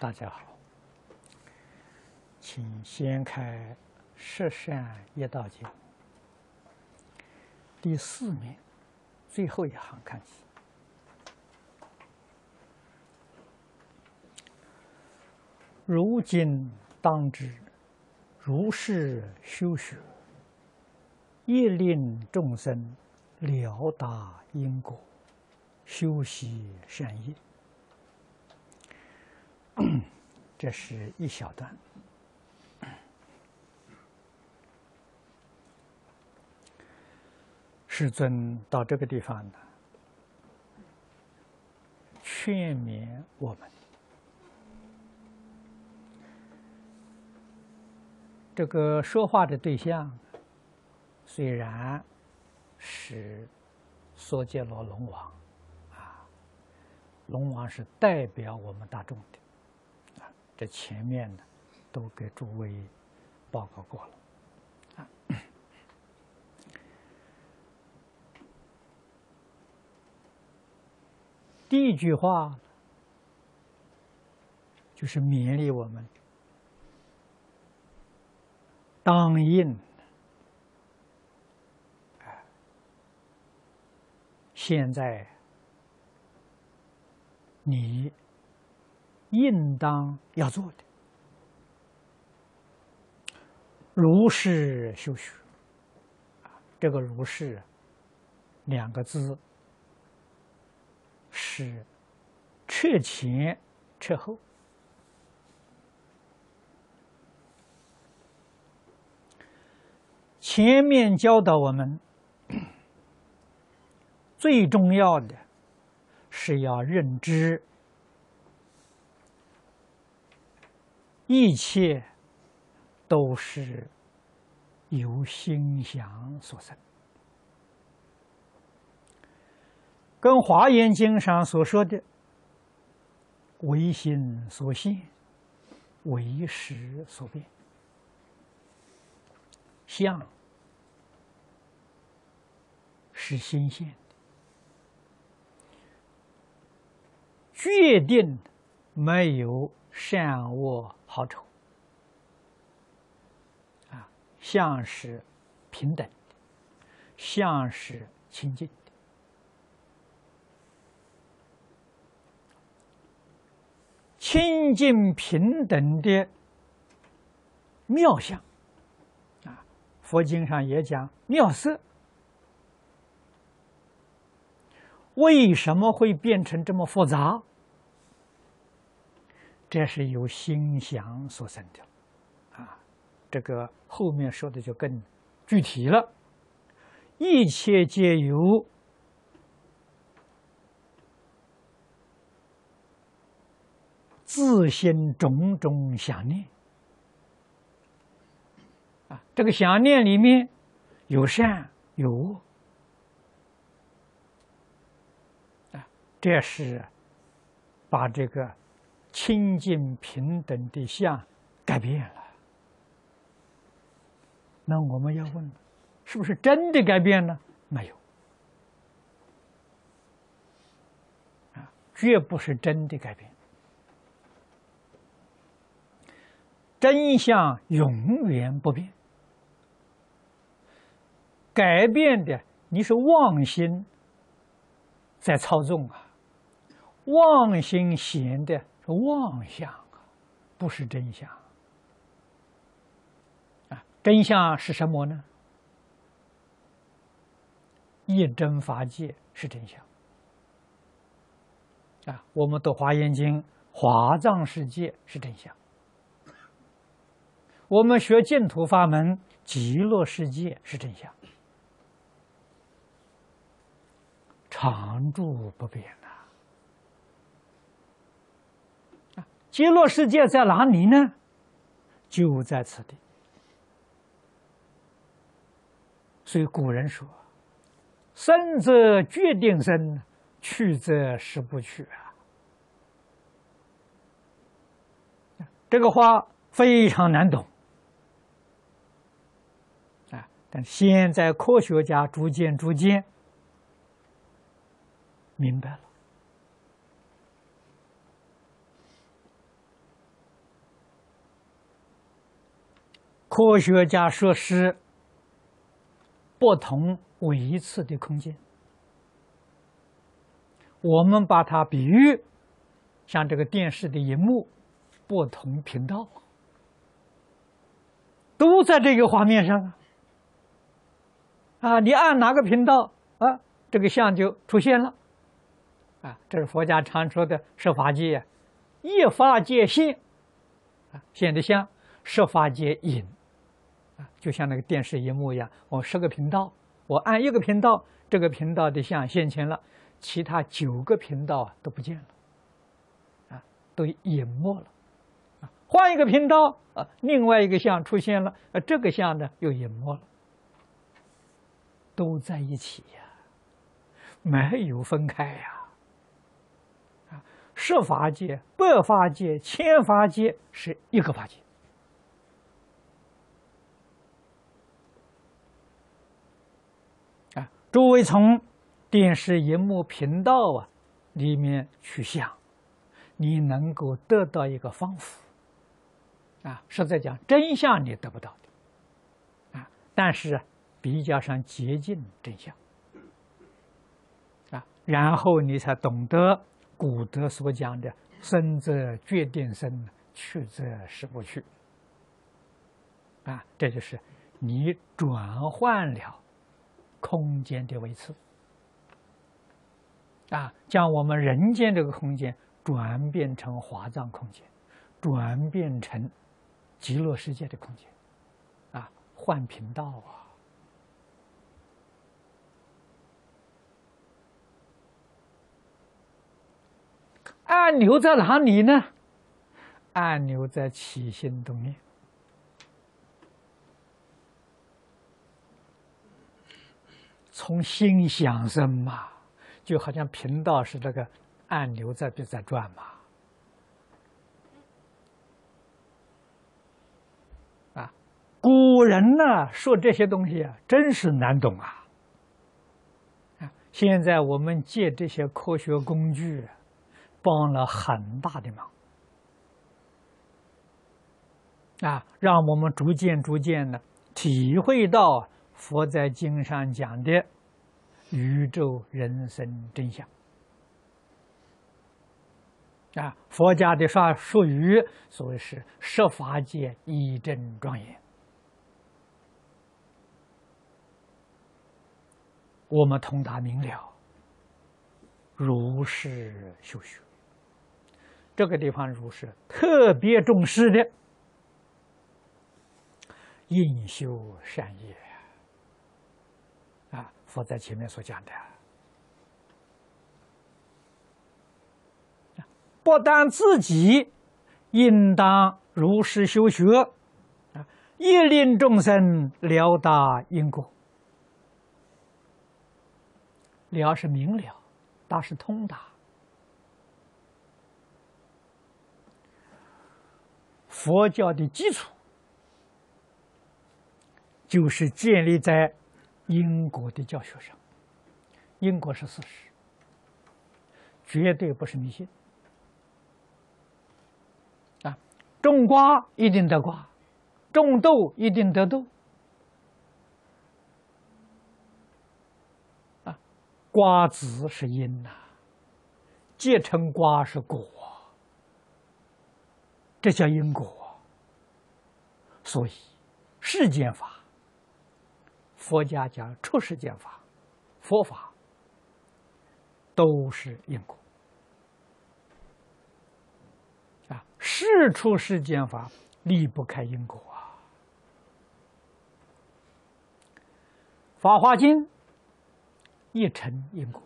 大家好，请掀开《十善业道经》第四面最后一行看起。如今当知，如是修学，业令众生了达因果，修习善业。这是一小段。世尊到这个地方呢，劝勉我们。这个说话的对象虽然是梭揭罗龙王，啊，龙王是代表我们大众的，这前面呢都给诸位报告过了，第一句话就是勉励我们。当应，现在你应当要做的，如是修学。这个“如是”两个字是彻前彻后。前面教导我们，最重要的是要认知一切都是由心想所生，跟《华严经》上所说的“唯心所现，唯识所变”相。是新鲜的，决定没有善恶好丑啊，相是平等的，相是清净的，清净平等的妙相啊，佛经上也讲妙色。为什么会变成这么复杂？这是由心想所生的，啊，这个后面说的就更具体了。一切皆由自心种种想念，啊，这个想念里面有善有恶。这是把这个清净平等的相改变了。那我们要问，是不是真的改变了？没有，啊，绝不是真的改变。真相永远不变，改变的你是妄心在操纵啊。妄心显的妄想啊，不是真相啊！真相是什么呢？一真法界是真相啊！我们读《华严经》，华藏世界是真相；我们学净土法门，极乐世界是真相，常住不变的。极乐世界在哪里呢？就在此地。所以古人说：“生则决定生，去则实不去啊。”这个话非常难懂啊！但现在科学家逐渐逐渐明白了。科学家说是不同维次的空间，我们把它比喻像这个电视的荧幕，不同频道都在这个画面上啊。啊，你按哪个频道啊，这个像就出现了。啊，这是佛家常说的设法界，一法界现，啊，现的像，设法界隐。啊，就像那个电视荧幕一样，我十个频道，我按一个频道，这个频道的像现前了，其他九个频道啊都不见了，啊，都隐没了，啊，换一个频道，啊，另外一个像出现了，啊，这个像呢又隐没了，都在一起呀，没有分开呀，啊，十法界、百法界、千法界是一个法界。诸位从电视荧幕频道啊里面去想，你能够得到一个方法。啊，实在讲真相你得不到的。啊，但是比较上接近真相。啊，然后你才懂得古德所讲的“生则决定生，去则实不去”啊，这就是你转换了。空间的维次啊，将我们人间这个空间转变成华藏空间，转变成极乐世界的空间，啊，换频道啊！按钮在哪里呢？按钮在起心动念。从心想生嘛，就好像频道是那个按钮在在转嘛。啊，古人呢说这些东西啊，真是难懂啊。啊，现在我们借这些科学工具，帮了很大的忙。啊，让我们逐渐逐渐的体会到。佛在经上讲的宇宙人生真相啊，佛家的说术语，所谓是十法界一真庄严。我们通达明了，如是修学。这个地方，如是特别重视的，应修善业。佛在前面所讲的，不但自己应当如实修学，啊，亦令众生了达因果。了是明了，达是通达。佛教的基础就是建立在。因果的教学上，因果是事实，绝对不是迷信。啊，种瓜一定得瓜，种豆一定得豆。啊，瓜子是因呐，结成瓜是果，这叫因果。所以，世间法。佛家讲出世间法，佛法都是因果啊，事出世间法离不开因果啊。《法华经》一成因果，《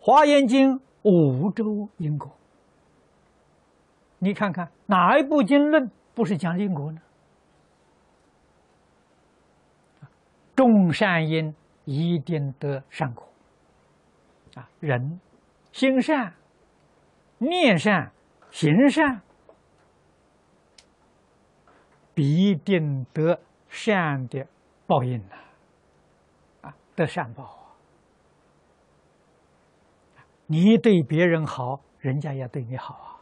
华严经》五洲因果。你看看哪一部经论不是讲因果呢？种善因一定得善果，啊，人心善、念善、行善，必定得善的报应呐，啊，得善报啊！你对别人好，人家也对你好啊，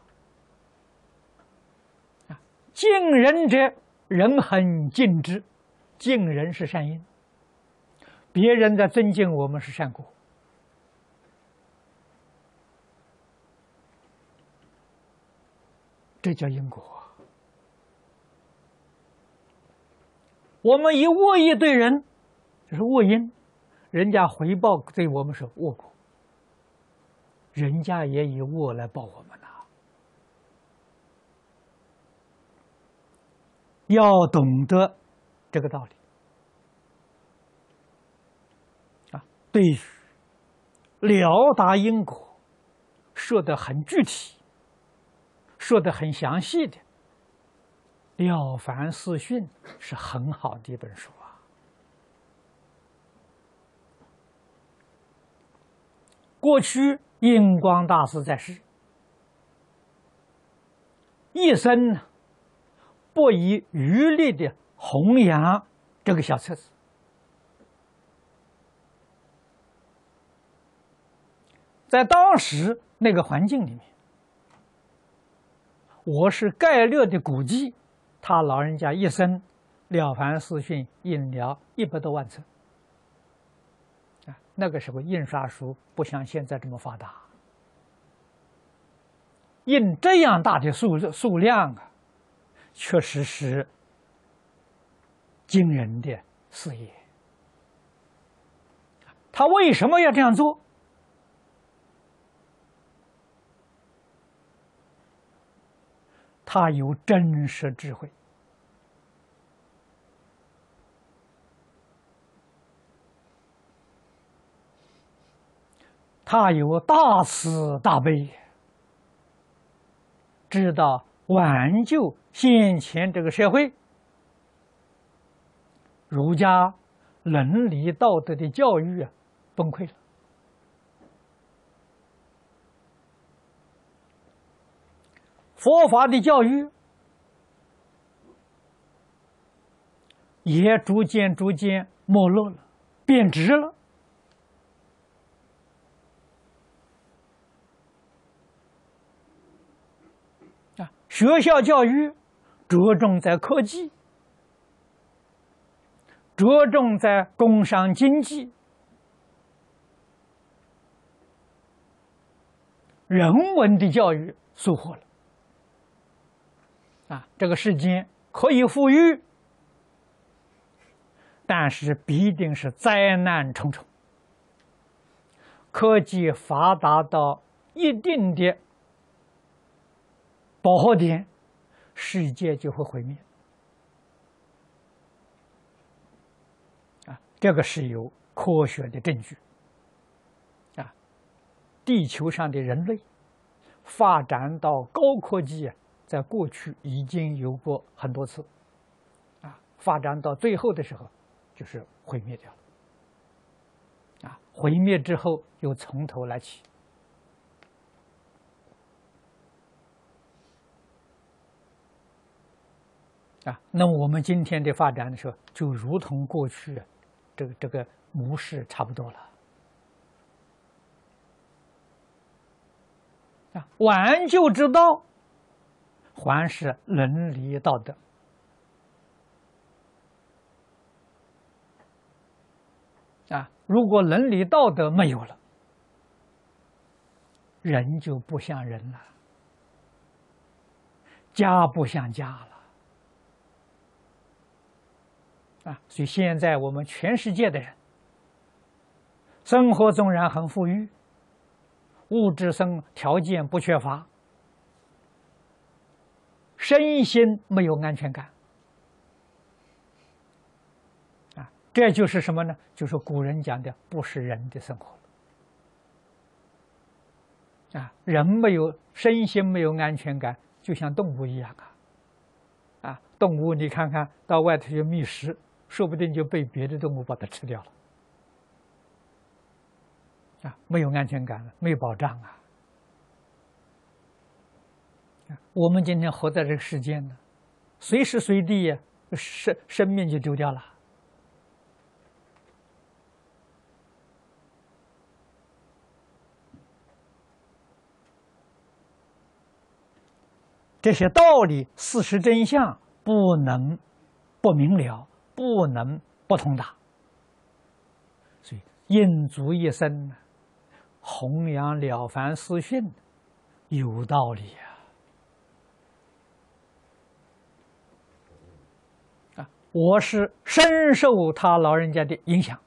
啊，敬人者，人很敬之。敬人是善因，别人在尊敬我们是善果，这叫因果。我们以恶意对人，就是恶因，人家回报对我们是恶果，人家也以恶来报我们呐。要懂得这个道理啊！对于了达因果，说的很具体，说的很详细的。《了凡四训》是很好的一本书啊！过去印光大师在世，一生呢不遗余力的弘扬这个小册子，在当时那个环境里面，我是概略的估计。他老人家一生《了凡四训》印了一百多万册，啊，那个时候印刷书不像现在这么发达，印这样大的数数量啊，确实是惊人的事业。他为什么要这样做？他有真实智慧，他有大慈大悲，知道挽救先前这个社会，儒家伦理道德的教育啊崩溃了。佛法的教育也逐渐逐渐没落了，贬值了。啊，学校教育着重在科技，着重在工商经济，人文的教育疏忽了。啊，这个世间可以富裕，但是必定是灾难重重。科技发达到一定的饱和点，世界就会毁灭。啊，这个是有科学的证据。啊，地球上的人类发展到高科技啊。在过去已经有过很多次，啊，发展到最后的时候，就是毁灭掉了，啊，毁灭之后又从头来起，啊，那我们今天的发展的时候，就如同过去这个这个模式差不多了，啊，挽救之道。还是伦理道德啊！如果伦理道德没有了，人就不像人了，家不像家了啊！所以现在我们全世界的人，生活纵然很富裕，物质生条件不缺乏。身心没有安全感，啊，这就是什么呢？就是古人讲的，不是人的生活啊，人没有身心没有安全感，就像动物一样啊，啊，动物你看看到外头去觅食，说不定就被别的动物把它吃掉了，啊，没有安全感了，没有保障啊。我们今天活在这个世间呢，随时随地呀，生生命就丢掉了。这些道理、事实真相不能不明了，不能不通达。所以，印足一生弘扬《了凡四训》，有道理呀！啊，我是深受他老人家的影响。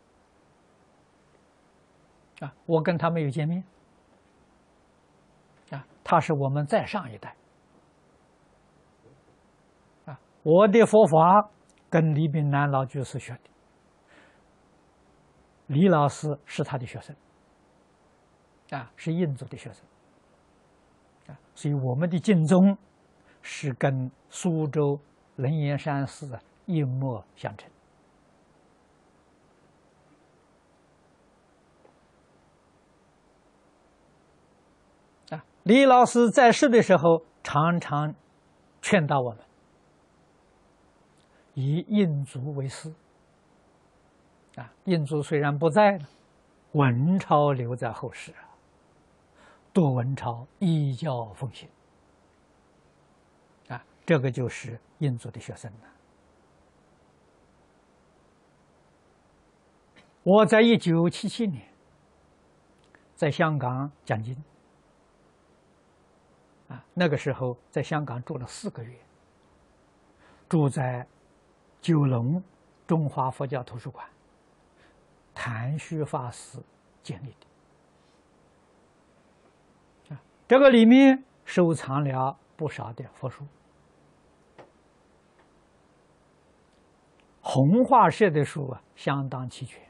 啊，我跟他没有见面。啊，他是我们再上一代。啊，我的佛法跟李炳南老居士学的，李老师是他的学生。啊，是印度的学生。啊，所以我们的经宗是跟苏州楞严山寺一脉相承。李老师在世的时候，常常劝导我们以印祖为师。啊，印祖虽然不在了，文钞留在后世啊，读文钞依教奉行。啊，这个就是印祖的学生了。我在一九七七年在香港讲经啊。那个时候在香港住了四个月，住在九龙中华佛教图书馆，谭旭法师建立的。啊，这个里面收藏了不少的佛书，弘化社的书啊相当齐全。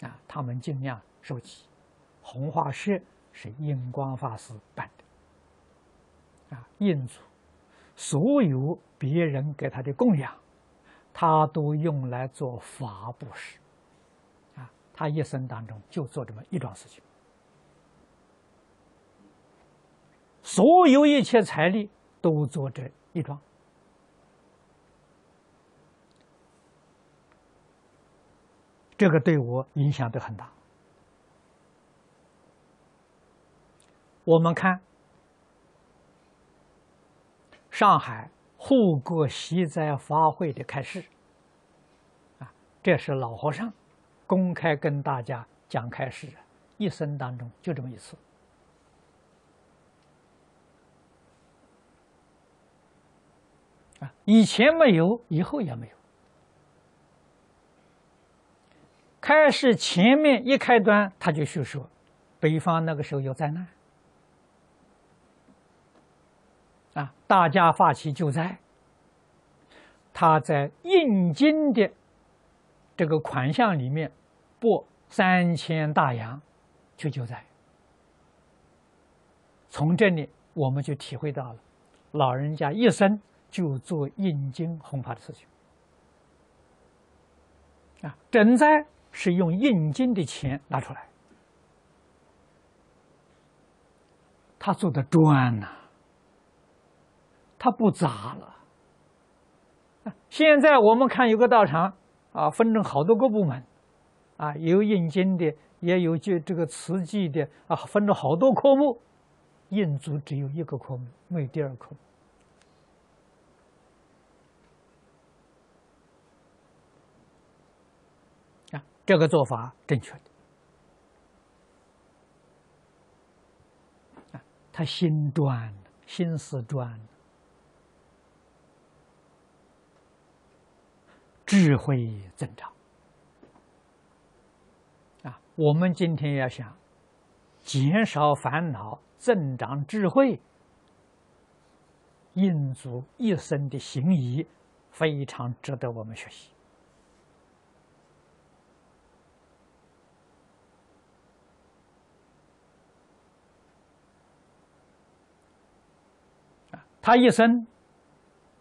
啊，他们尽量收集。红化社是印光法师办的。啊，印祖所有别人给他的供养，他都用来做法布施。啊，他一生当中就做这么一桩事情，所有一切财力都做这一桩。这个对我影响都很大。我们看。上海护国西灾法会的开示，啊，这是老和尚公开跟大家讲开示，一生当中就这么一次，啊，以前没有，以后也没有。开始前面一开端，他就叙说，北方那个时候有灾难。啊！大家发起救灾，他在印经的这个款项里面拨三千大洋去救灾。从这里我们就体会到了，老人家一生就做印经弘法的事情。啊，赈灾是用印经的钱拿出来，他做的专呐。他不砸了。现在我们看有个道场啊，分成好多个部门，啊，有印经的，也有就这个瓷器的啊，分成好多科目，印足只有一个科目，没有第二科目。啊，这个做法正确的。啊，他心专，心思专。智慧增长啊！我们今天要想减少烦恼、增长智慧，印祖一生的行仪非常值得我们学习他一生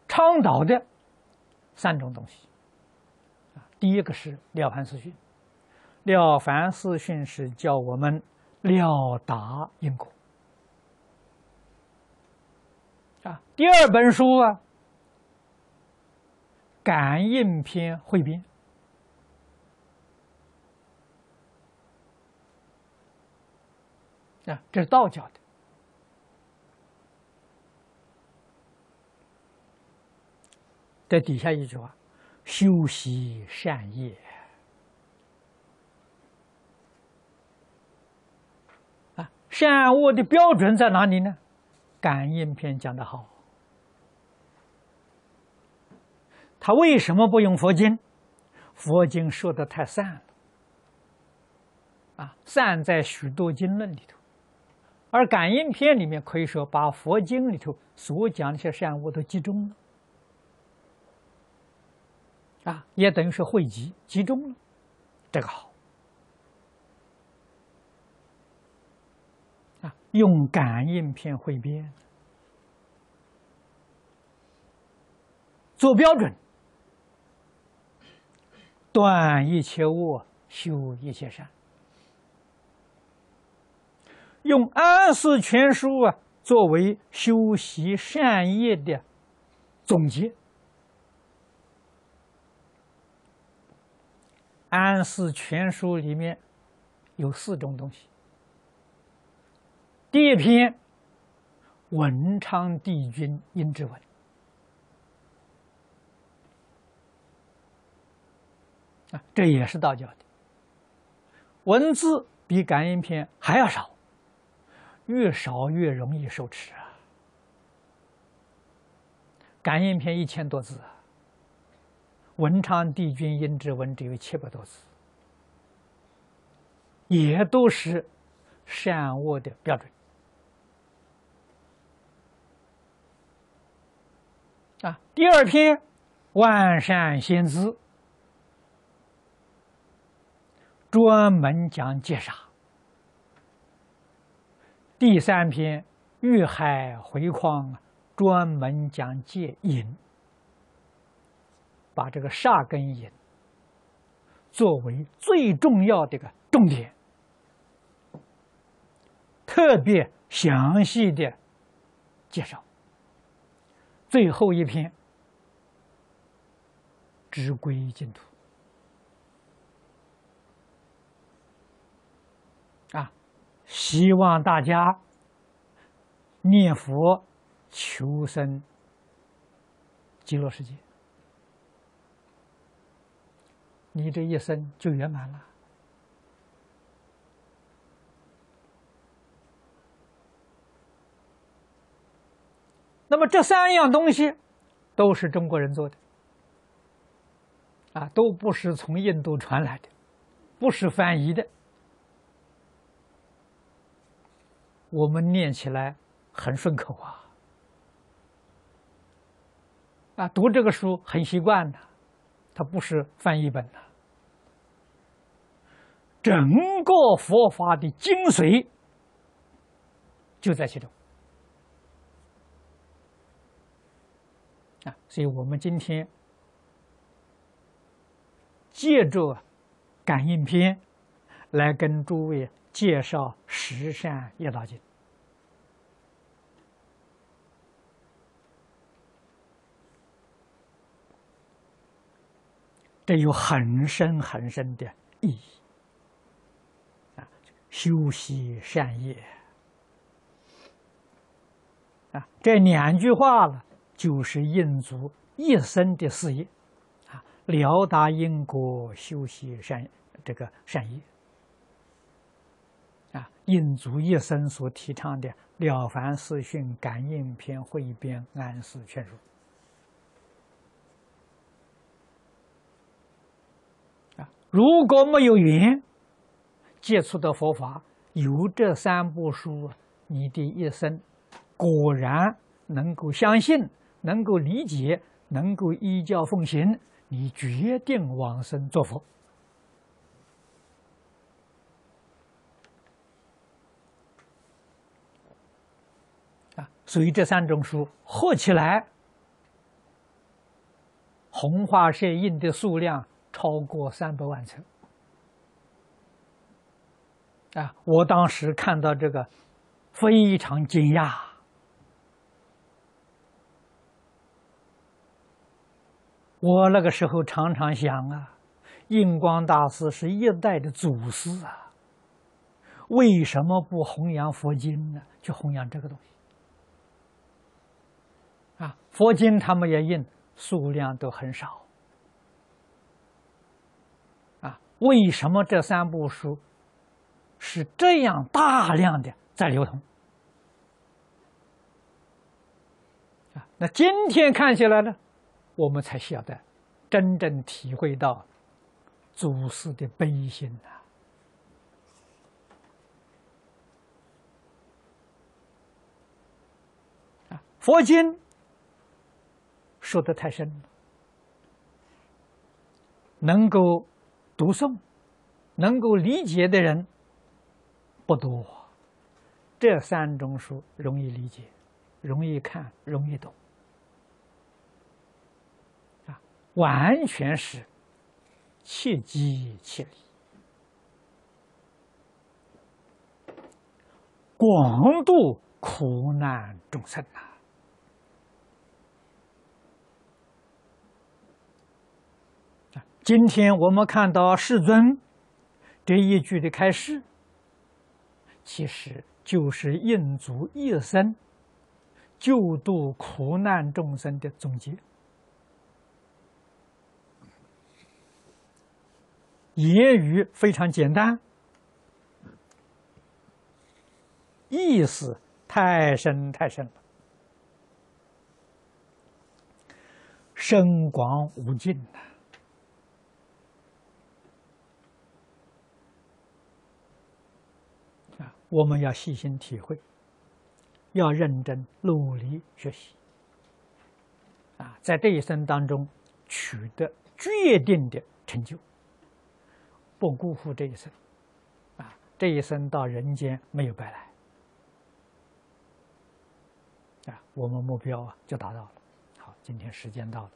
倡导的三种东西啊。第一个是《了凡四训》，《了凡四训》是教我们了达因果啊。第二本书啊，《感应篇汇编》啊，这是道教的在底下一句话：“修习善业。”啊，善恶的标准在哪里呢？感应篇讲的好。他为什么不用佛经？佛经说的太散了，啊，散在许多经论里头，而感应篇里面可以说把佛经里头所讲的些善恶都集中了。啊，也等于是汇集集中了，这个好。啊，用感应篇汇编做标准，断一切恶，修一切善。用安世全书啊，作为修习善业的总结。《安世全书》里面有四种东西。第一篇，文昌帝君阴之文啊，这也是道教的文字，比感应篇还要少，越少越容易受持啊。感应篇一千多字啊。文昌帝君阴之文只有七百多字，也都是善恶的标准啊。第二篇万善先知专门讲戒杀，第三篇遇海回矿专门讲戒淫。把这个煞根引作为最重要的一个重点，特别详细的介绍。最后一篇直归净土啊，希望大家念佛求生极乐世界。你这一生就圆满了。那么这三样东西都是中国人做的，啊，都不是从印度传来的，不是翻译的。我们念起来很顺口啊，啊，读这个书很习惯的。它不是翻译本的，整个佛法的精髓就在其中啊！所以我们今天借着感应篇来跟诸位介绍十善业道经。这有很深很深的意义！修习善业。啊，这两句话呢，就是印足一生的事业。啊，了达因果，修习善这个善业。啊，印足一生所提倡的《了凡四训》感应篇汇编安世全书。如果没有缘接触到佛法，有这三部书，你的一生果然能够相信、能够理解、能够依教奉行，你决定往生作佛啊！所以这三种书合起来，红花社印的数量。超过三百万册啊！我当时看到这个，非常惊讶。我那个时候常常想啊，印光大师是一代的祖师啊，为什么不弘扬佛经呢？去弘扬这个东西啊！佛经他们也印，数量都很少。啊，为什么这三部书是这样大量的在流通？啊，那今天看起来呢，我们才晓得，真正体会到祖师的悲心呐。佛经说的太深了，能够读诵、能够理解的人不多。这三种书容易理解、容易看、容易懂，啊，完全是切机切理，广度苦难众生呐。今天我们看到世尊这一句的开示，其实就是印足一生救度苦难众生的总结。言语非常简单，意思太深太深了，深广无尽呐。我们要细心体会，要认真努力学习，啊，在这一生当中取得决定的成就，不辜负这一生，啊，这一生到人间没有白来，啊，我们目标啊就达到了。好，今天时间到了。